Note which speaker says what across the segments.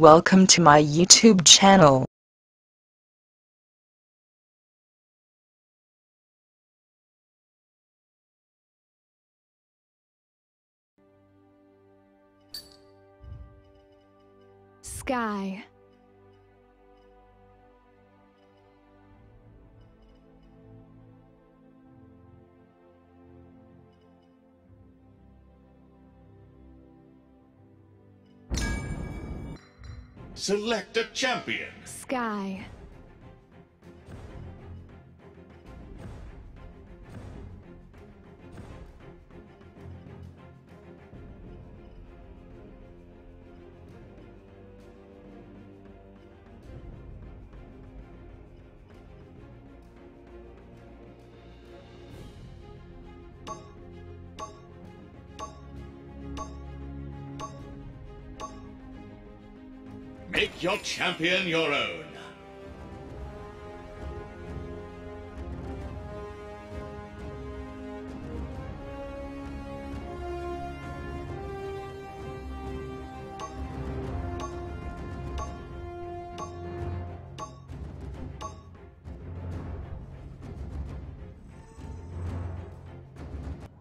Speaker 1: Welcome to my YouTube channel.
Speaker 2: Skye.
Speaker 3: Select a champion.
Speaker 2: Skye.
Speaker 3: Make your champion your own.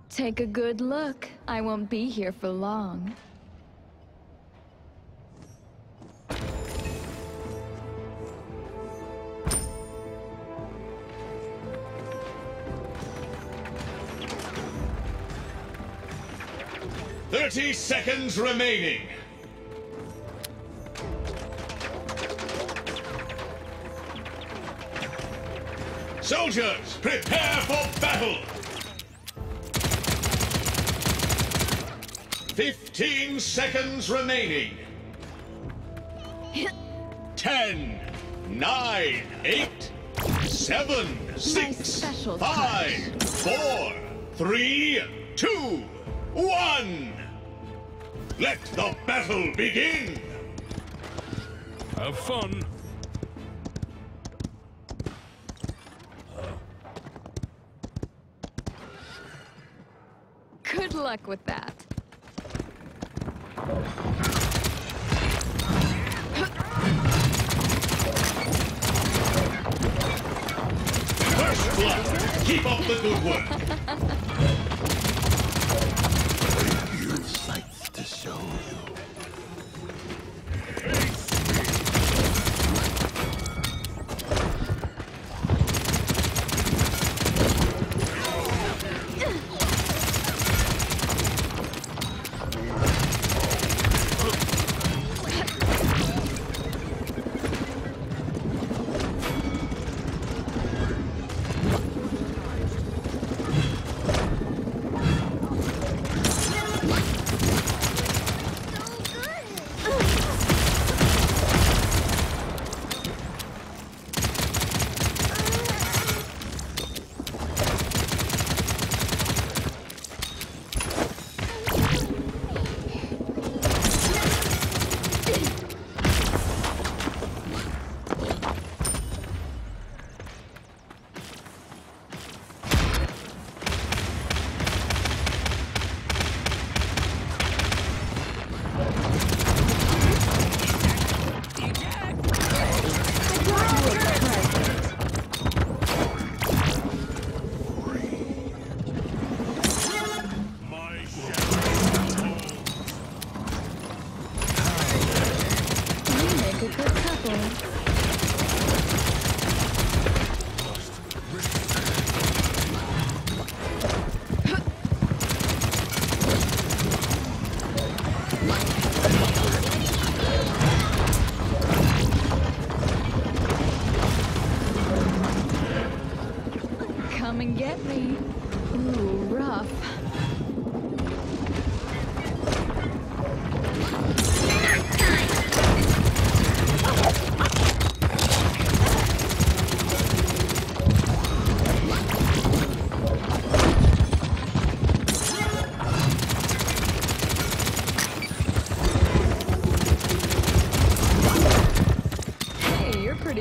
Speaker 2: Take a good look. I won't be here for long.
Speaker 3: Thirty seconds remaining. Soldiers, prepare for battle! Fifteen seconds remaining. Ten, nine, eight, seven, six,
Speaker 2: special
Speaker 3: five, four, three, two, one. Let the battle begin.
Speaker 4: Have fun.
Speaker 2: Good luck with that.
Speaker 3: First blood. Keep up the good work.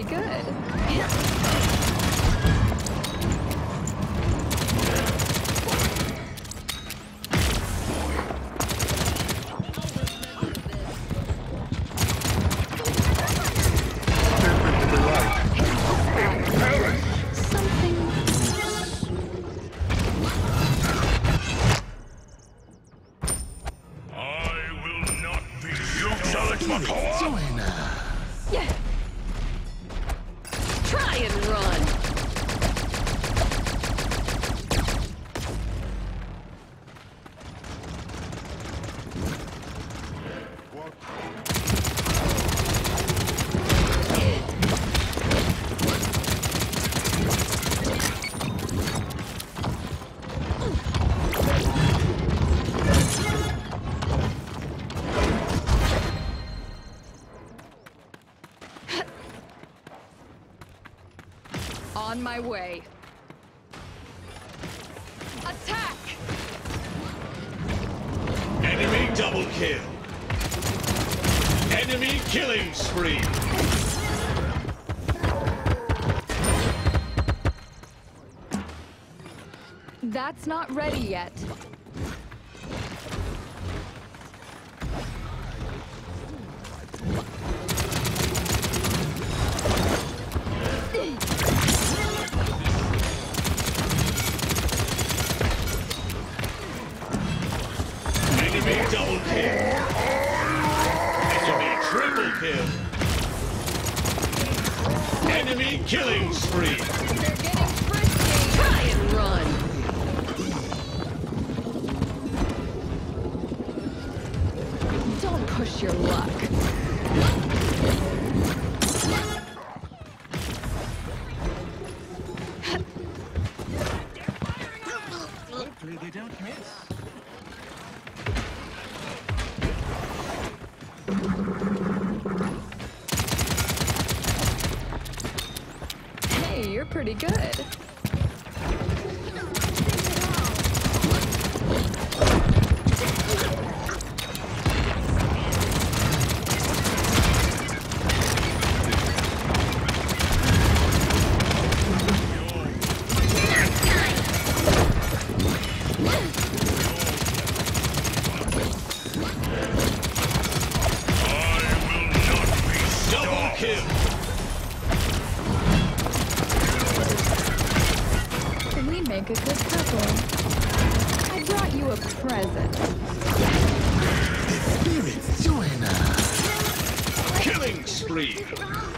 Speaker 2: pretty good. My way. Attack!
Speaker 3: Enemy double kill. Enemy killing spree.
Speaker 2: That's not ready yet.
Speaker 3: Killing spree.
Speaker 2: They're getting frisky. Try and run. Don't push your luck.
Speaker 4: Hopefully they don't miss.
Speaker 2: Pretty good. Make a good couple. I brought you a present. Spirit
Speaker 3: Joanna! Killing spree.